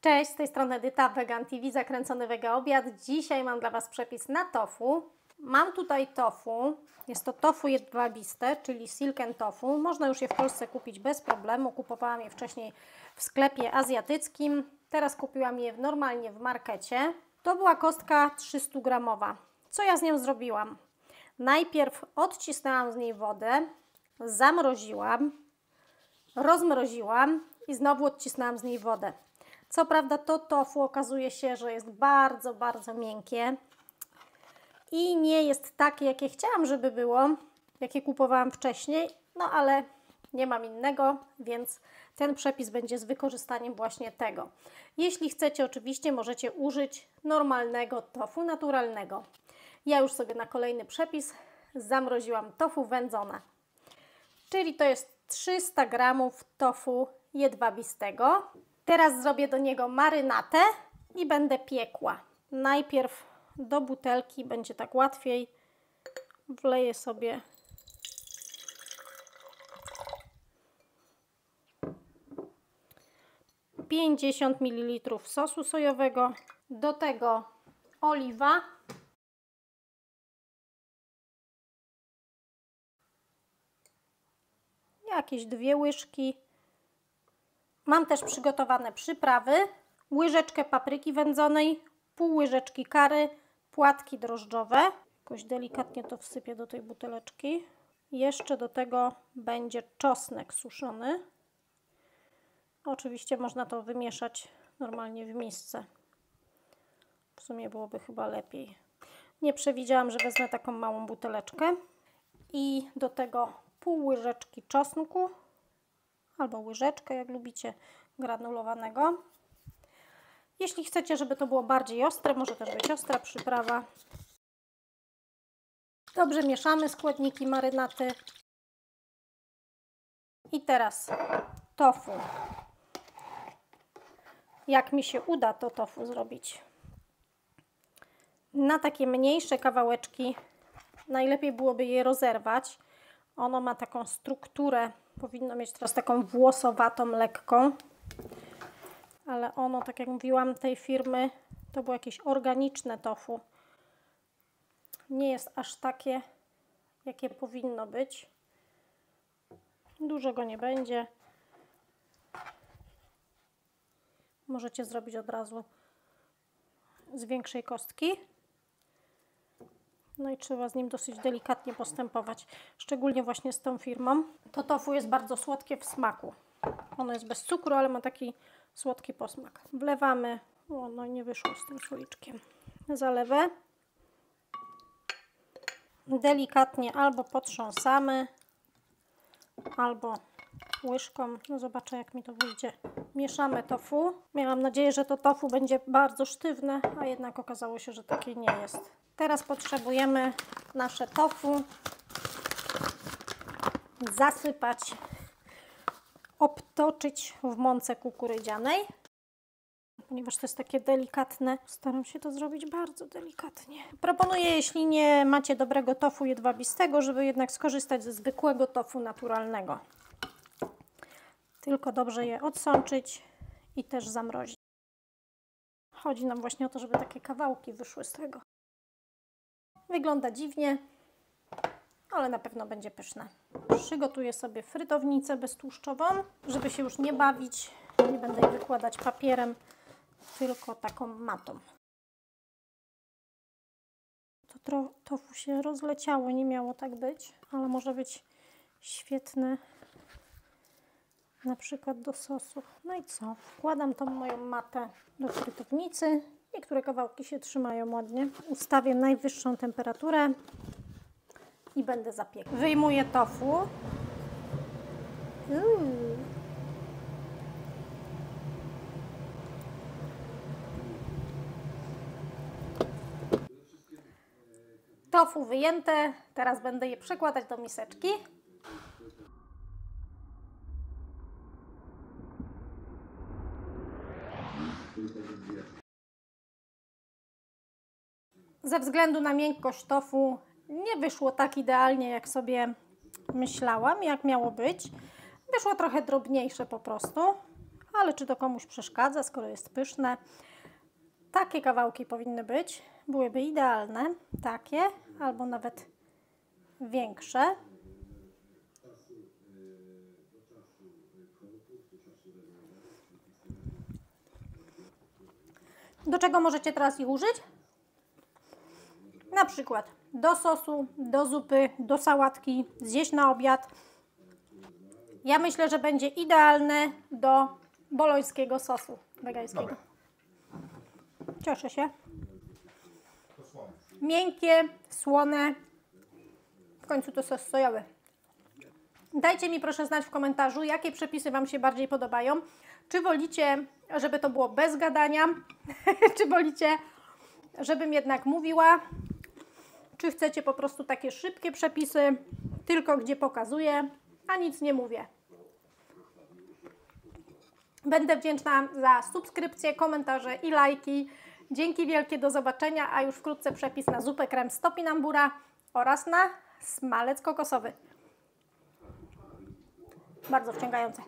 Cześć, z tej strony Edyta, Vegan TV, zakręcony wega obiad. Dzisiaj mam dla Was przepis na tofu. Mam tutaj tofu, jest to tofu jedwabiste, czyli silken tofu. Można już je w Polsce kupić bez problemu. Kupowałam je wcześniej w sklepie azjatyckim. Teraz kupiłam je normalnie w markecie. To była kostka 300 gramowa. Co ja z nią zrobiłam? Najpierw odcisnęłam z niej wodę, zamroziłam, rozmroziłam i znowu odcisnęłam z niej wodę. Co prawda to tofu okazuje się, że jest bardzo, bardzo miękkie i nie jest takie, jakie chciałam, żeby było, jakie kupowałam wcześniej, no ale nie mam innego, więc ten przepis będzie z wykorzystaniem właśnie tego. Jeśli chcecie, oczywiście możecie użyć normalnego tofu naturalnego. Ja już sobie na kolejny przepis zamroziłam tofu wędzone, czyli to jest 300 gramów tofu jedwabistego. Teraz zrobię do niego marynatę i będę piekła. Najpierw do butelki, będzie tak łatwiej. Wleję sobie pięćdziesiąt ml sosu sojowego, do tego oliwa, jakieś dwie łyżki Mam też przygotowane przyprawy, łyżeczkę papryki wędzonej, pół łyżeczki kary, płatki drożdżowe. Jakoś delikatnie to wsypię do tej buteleczki. Jeszcze do tego będzie czosnek suszony. Oczywiście można to wymieszać normalnie w misce. W sumie byłoby chyba lepiej. Nie przewidziałam, że wezmę taką małą buteleczkę. I do tego pół łyżeczki czosnku albo łyżeczkę, jak lubicie, granulowanego. Jeśli chcecie, żeby to było bardziej ostre, może też być ostra przyprawa. Dobrze mieszamy składniki marynaty. I teraz tofu. Jak mi się uda to tofu zrobić? Na takie mniejsze kawałeczki najlepiej byłoby je rozerwać. Ono ma taką strukturę Powinno mieć teraz taką włosowatą, lekką. Ale ono, tak jak mówiłam, tej firmy to było jakieś organiczne tofu. Nie jest aż takie, jakie powinno być. Dużo go nie będzie. Możecie zrobić od razu z większej kostki. No i trzeba z nim dosyć delikatnie postępować, szczególnie właśnie z tą firmą. To tofu jest bardzo słodkie w smaku. Ono jest bez cukru, ale ma taki słodki posmak. Wlewamy, o no nie wyszło z tym słoiczkiem, zalewę. Delikatnie albo potrząsamy, albo łyżką. No zobaczę jak mi to wyjdzie. Mieszamy tofu. Miałam nadzieję, że to tofu będzie bardzo sztywne, a jednak okazało się, że takie nie jest. Teraz potrzebujemy nasze tofu zasypać, obtoczyć w mące kukurydzianej. Ponieważ to jest takie delikatne, staram się to zrobić bardzo delikatnie. Proponuję, jeśli nie macie dobrego tofu jedwabistego, żeby jednak skorzystać ze zwykłego tofu naturalnego. Tylko dobrze je odsączyć i też zamrozić. Chodzi nam właśnie o to, żeby takie kawałki wyszły z tego. Wygląda dziwnie, ale na pewno będzie pyszne. Przygotuję sobie frytownicę beztłuszczową, żeby się już nie bawić. Nie będę jej wykładać papierem, tylko taką matą. To tofu się rozleciało, nie miało tak być, ale może być świetne na przykład do sosu. No i co? Wkładam tą moją matę do frytownicy. Niektóre kawałki się trzymają ładnie. Ustawię najwyższą temperaturę i będę zapiekać. Wyjmuję tofu. Uuu. Tofu wyjęte, teraz będę je przekładać do miseczki. Ze względu na miękkość tofu nie wyszło tak idealnie, jak sobie myślałam, jak miało być. Wyszło trochę drobniejsze po prostu, ale czy to komuś przeszkadza, skoro jest pyszne? Takie kawałki powinny być, byłyby idealne, takie, albo nawet większe. Do czego możecie teraz ich użyć? Na przykład do sosu, do zupy, do sałatki, zjeść na obiad. Ja myślę, że będzie idealne do bolońskiego sosu wegańskiego. Dobra. Cieszę się. Miękkie, słone. W końcu to sos sojowy. Dajcie mi proszę znać w komentarzu, jakie przepisy Wam się bardziej podobają. Czy wolicie, żeby to było bez gadania? Czy wolicie, żebym jednak mówiła? Czy chcecie po prostu takie szybkie przepisy, tylko gdzie pokazuję, a nic nie mówię? Będę wdzięczna za subskrypcje, komentarze i lajki. Dzięki wielkie, do zobaczenia, a już wkrótce przepis na zupę krem z topinambura oraz na smalec kokosowy. Bardzo wciągające.